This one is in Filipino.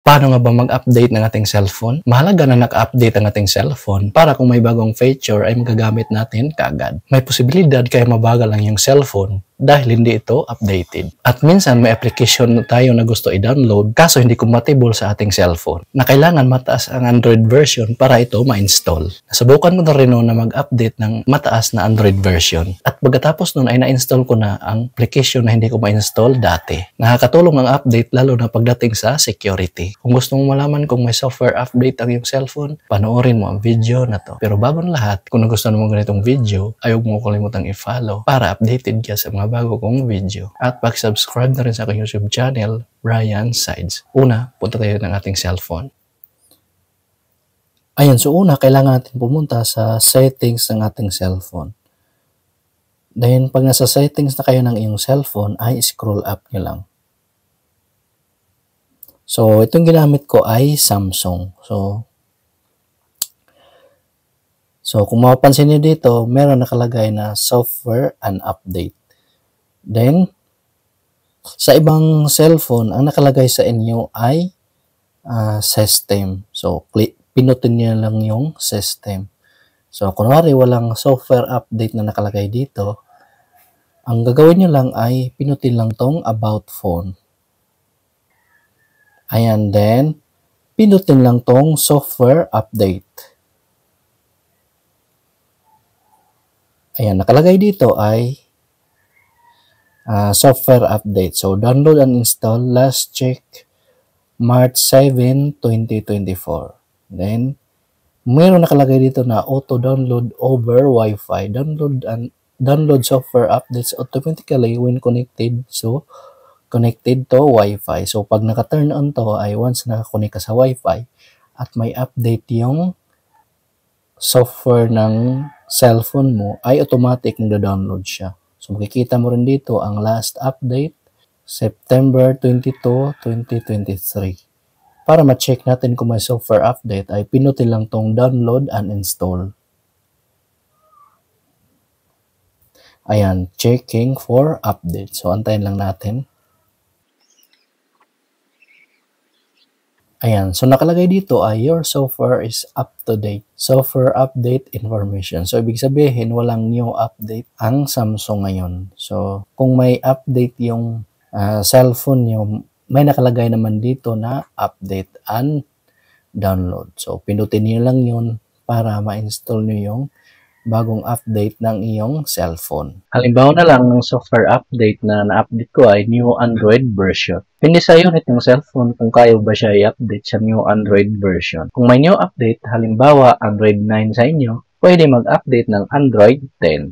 Paano nga ba mag-update ng ating cellphone? Mahalaga na naka-update ang ating cellphone para kung may bagong feature ay magagamit natin kaagad. May posibilidad kaya mabagal ang yung cellphone dahil hindi ito updated. At minsan may application tayo na gusto i-download kaso hindi compatible sa ating cellphone na kailangan mataas ang Android version para ito ma-install. Nasubukan ko na rin na mag-update ng mataas na Android version at pagkatapos noon ay na-install ko na ang application na hindi ko ma-install dati. Nakakatulong ang update lalo na pagdating sa security. Kung gusto mong malaman kung may software update ang iyong cellphone, panoorin mo ang video na to. Pero bago lahat, kung nagustuhan mo ganitong video, ay huwag mo kalimutang i-follow para updated ka sa mga bago kong video. At pag-subscribe na rin sa aking YouTube channel, Ryan Sides. Una, punta tayo ng ating cellphone. Ayan, so una, kailangan natin pumunta sa settings ng ating cellphone. Then, pag nasa settings na kayo ng iyong cellphone, ay scroll up nyo lang. So, itong ginamit ko ay Samsung. So, so kung mapapansin niyo dito, meron nakalagay na software and update. Then, sa ibang cellphone, ang nakalagay sa inyo ay uh, system. So, click, pinutin niyo lang yung system. So, kunwari walang software update na nakalagay dito, ang gagawin niyo lang ay pinutin lang tong about phone. Ayan, then, pinutin lang tong software update. Ayan, nakalagay dito ay uh, software update. So, download and install last check March 7, 2024. Then, mayroon nakalagay dito na auto-download over Wi-Fi. Download and download software updates automatically when connected. So, connected to Wi-Fi. So, pag naka-turn on to ay once nakakonect ka sa Wi-Fi at may update yung software ng cellphone mo, ay automatic na-download siya. So makikita mo rin dito ang last update, September 22, 2023. Para ma-check natin kung may software update ay pinutin lang tong download and install. Ayan, checking for update. So antayin lang natin. Ayan, so nakalagay dito ay your software is up to date. Software update information. So ibig sabihin walang new update ang Samsung ngayon. So kung may update yung uh, cellphone nyo, may nakalagay naman dito na update and download. So pinutin niyo lang yun para ma-install niyo yung bagong update ng iyong cellphone. Halimbawa na lang ng software update na na-update ko ay new Android version. Hindi sa unit ng cellphone kung kaya ba siya i-update sa new Android version. Kung may new update, halimbawa Android 9 sa inyo, pwede mag-update ng Android 10.